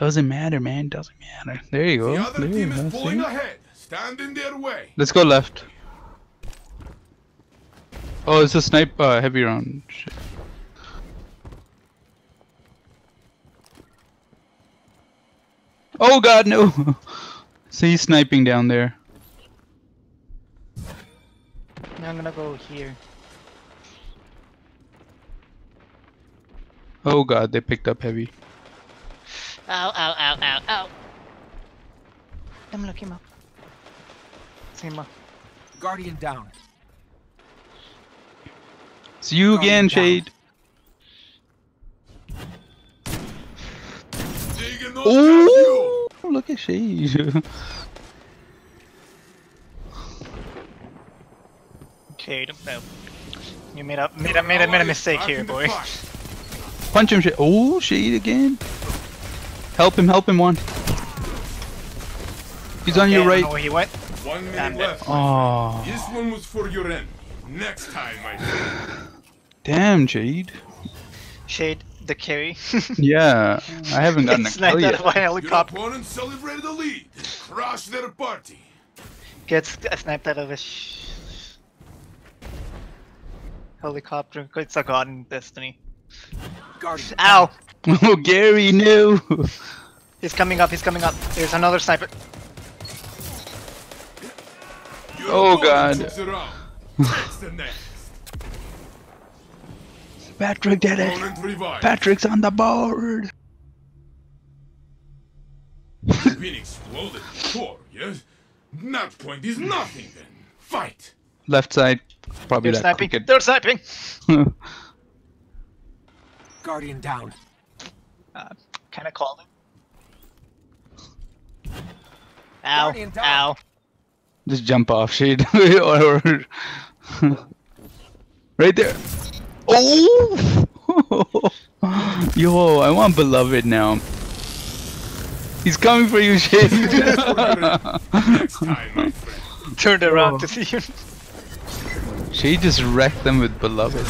Doesn't matter, man. Doesn't matter. There you go. The other There team is pulling See? ahead. Stand in their way. Let's go left. Oh, it's a snipe uh, heavy round. Shit. Oh god, no! so he's sniping down there. Now I'm gonna go here. Oh god, they picked up heavy. Ow, ow, ow, ow, ow. Damn, him up. Same Guardian down. See you Guardian again, down. Shade. Digging those past you. Oh, look at Shade. Okay, don't know. You made a made a made a, made a mistake here, boy. Punch him, Shade. Oh, Shade again. Help him, help him, one. He's on Okay, your I don't right. know where he went. One minute Damn left. Oh, This one was for your end. Next time, my friend. damn, Shade. Shade the carry. Yeah, I haven't gotten a Sniped kill out yet. of my Your helicopter. opponent celebrated a lead. Crush their party. Gets sniped out of a sh- helicopter. It's a god in Destiny. Guardian. Ow! Oh, Gary, no. He's coming up. He's coming up. There's another sniper. Your Oh, God. took the round. That's the next. Patrick did it. Patrick's on the board. Been exploded before, yes? That point is nothing then. Fight. Left side, probably They're that sniping. They're sniping. Guardian down. Uh, kind of called it. Ow! Guardian. Ow! Just jump off, shade. or, or- right there. Oh! Yo, I want beloved now. He's coming for you, shade. Time. Turned around to see you. Shade just wrecked them with beloved.